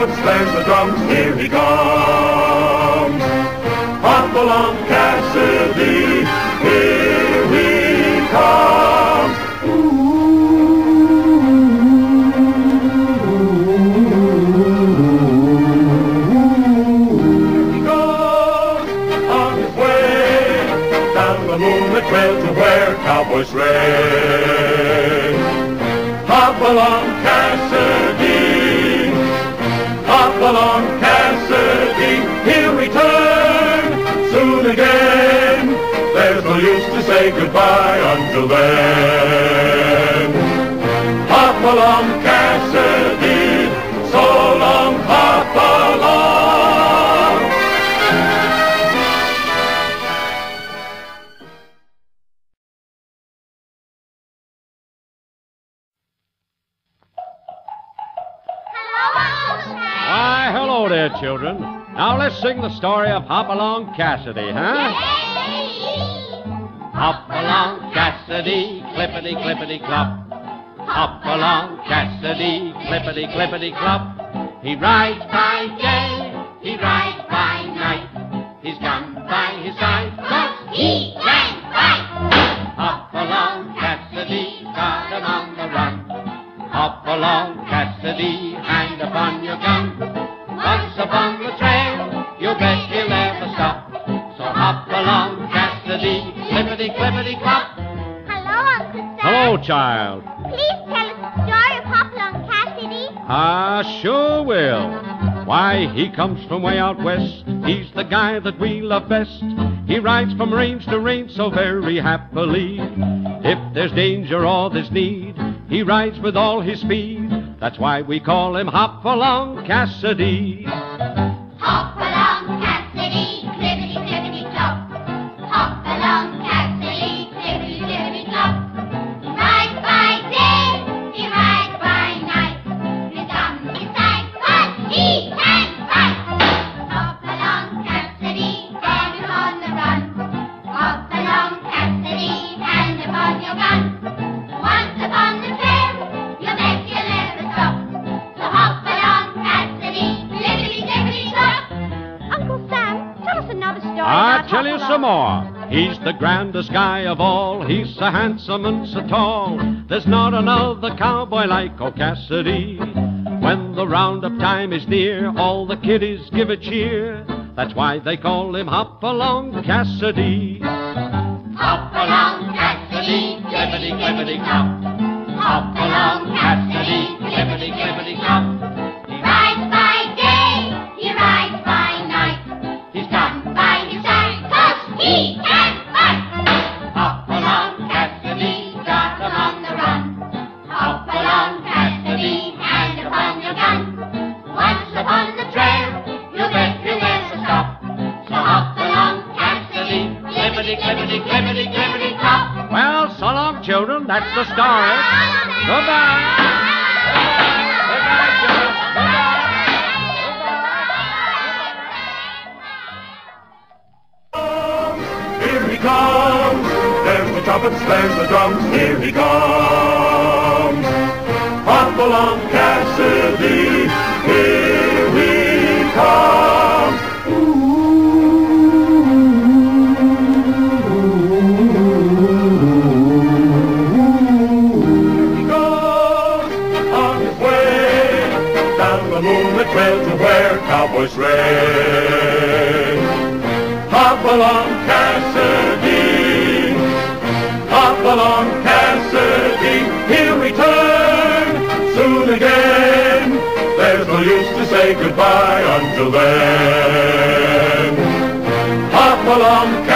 trumpet, slares the drums, here he comes. Hop along, Cassidy, here he comes. Here he goes on his way down the moonlit trail to where cowboys stray. Hop along, Cassidy. Hop along, Cassidy. He'll return soon again. There's no use to say goodbye until then. Hello there, children. Now let's sing the story of Hopalong Cassidy, huh? Hop along, Cassidy, clippity clippity clop. Hop along, Cassidy, clippity clippity clop. He rides by day, he rides by night. He's gun by his side, 'cause he can fight. Hop along, Cassidy, got him on the run. Hop along, Cassidy, hand upon your gun. Once upon the trail, you bet he'll never stop. So hop along, Cassidy, clippity clippity clop. Hello, Uncle Sam. Hello, child. Please tell us the story of Hopalong Cassidy. I sure will. Why, he comes from way out west. He's the guy that we love best. He rides from range to range so very happily. If there's danger or there's need, he rides with all his speed. That's why we call him Hopalong Cassidy. Hop along, Cassidy, clippity clippity clop. Hop along, Cassidy, clippity clippity clop. He by day, he rides by night. His gun beside, but he can fight. Hop along, Cassidy, him on the run. Hop along, Cassidy, hand upon your gun. I'll tell you some more. He's the grandest guy of all. He's so handsome and so tall. There's not another cowboy like old Cassidy. When the roundup time is near, all the kiddies give a cheer. That's why they call him Hopalong Cassidy. Hop along, Cassidy, clippity clippity. Hop along, Cassidy, clippity clippity clippity clop. Well, so long, children. That's the story. Goodbye. Comes. There's the trumpets, there's the drums. Here he comes. Hop along, Cassidy. Here he comes. the trail to where cowboys raid. Hop along, Cassidy. Hop along, Cassidy. He'll return soon again. There's no use to say goodbye until then. Hop along,